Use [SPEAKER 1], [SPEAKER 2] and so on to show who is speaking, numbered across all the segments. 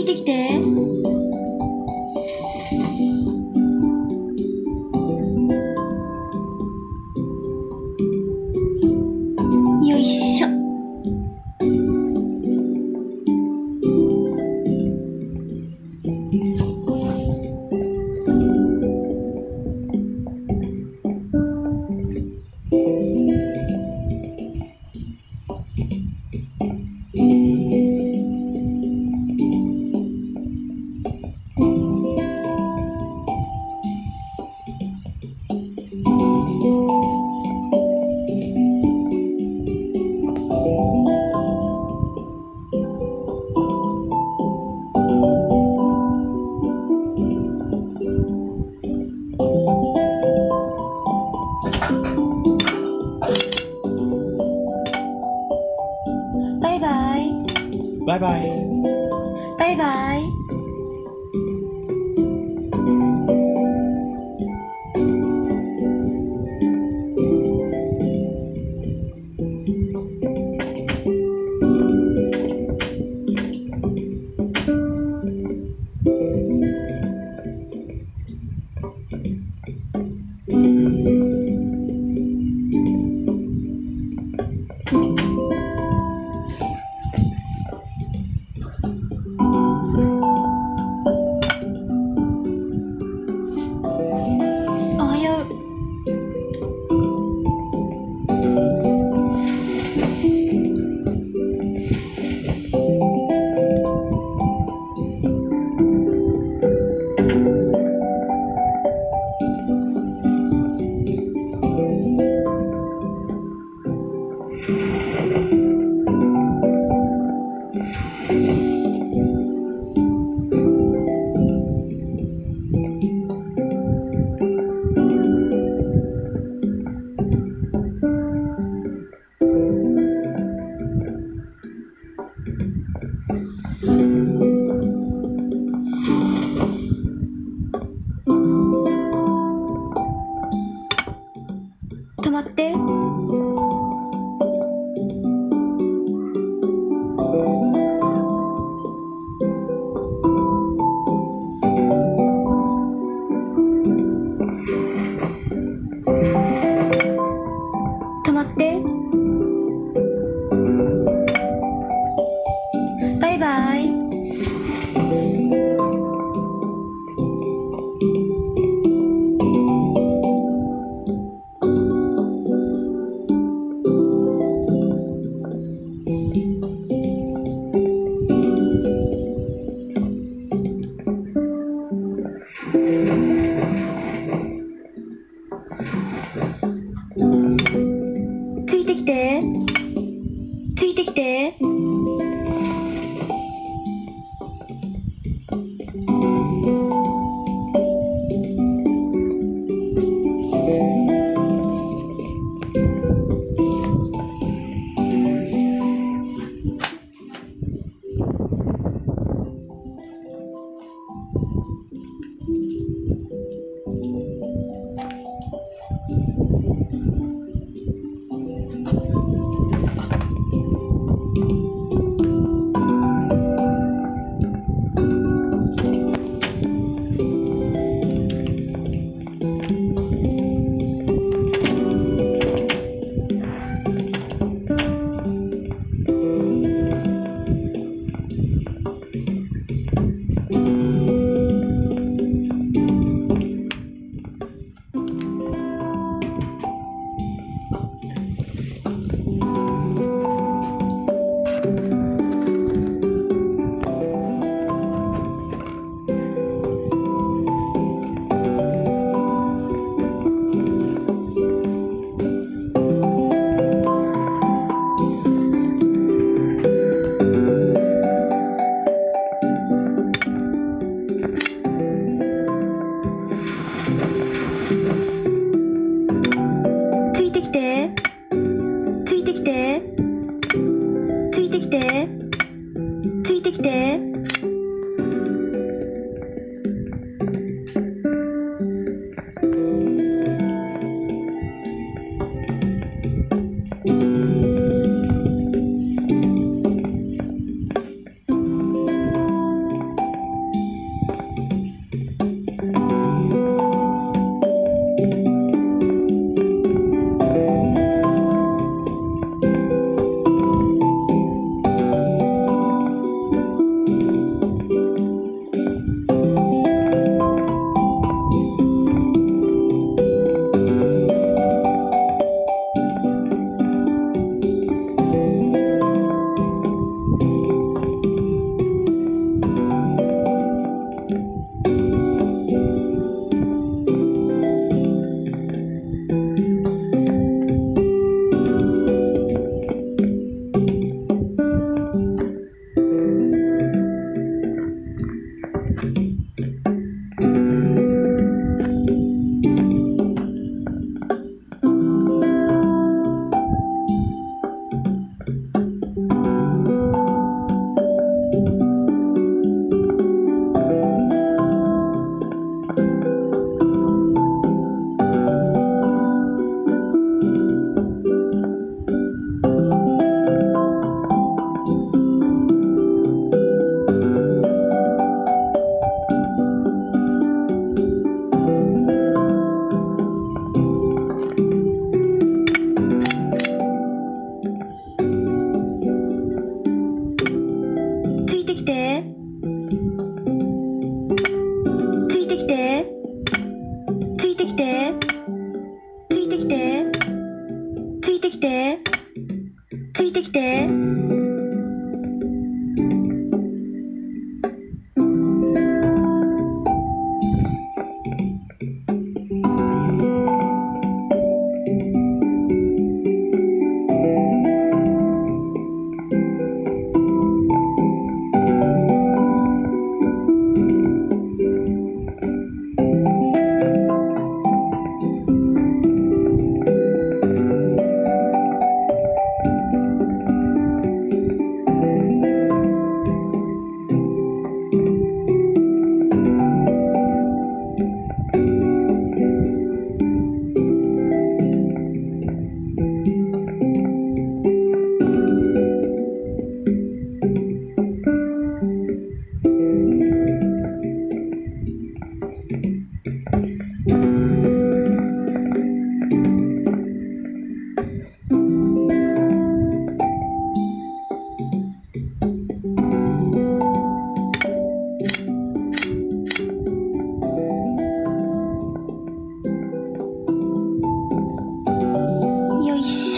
[SPEAKER 1] 聞いてきて。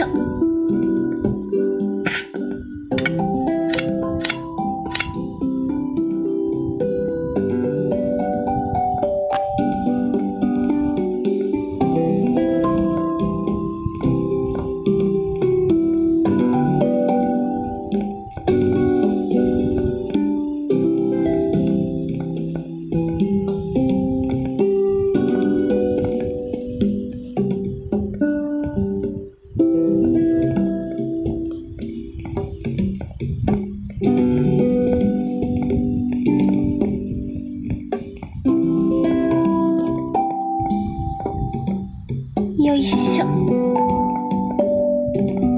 [SPEAKER 1] え？いしょ。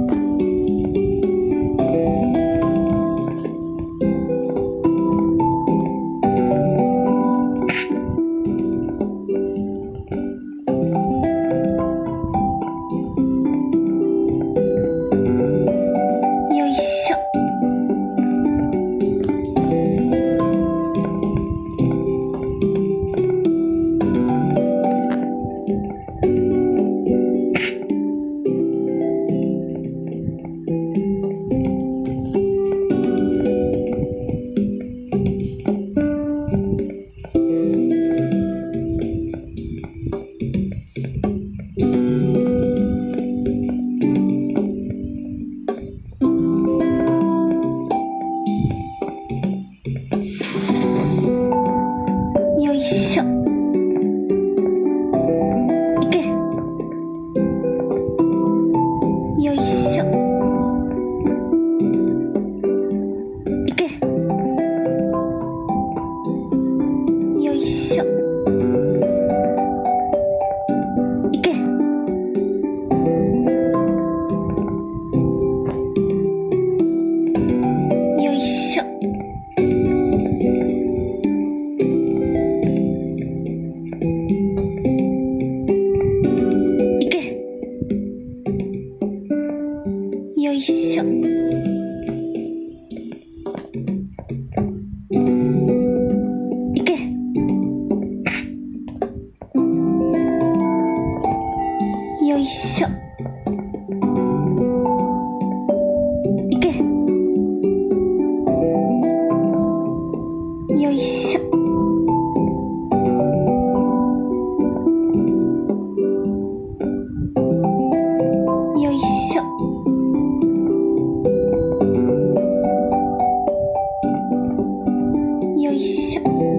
[SPEAKER 1] Thank you.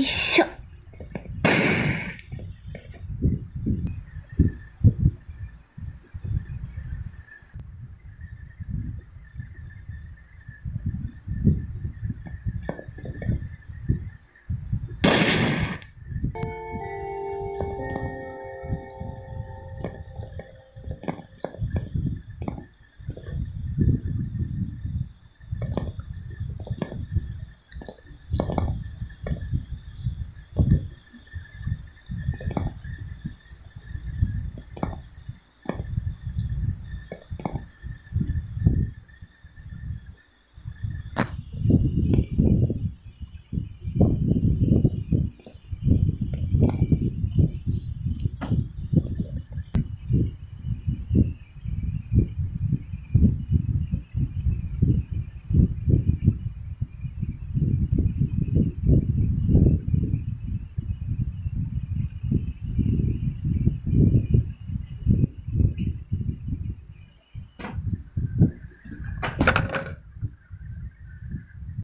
[SPEAKER 1] よいしょ。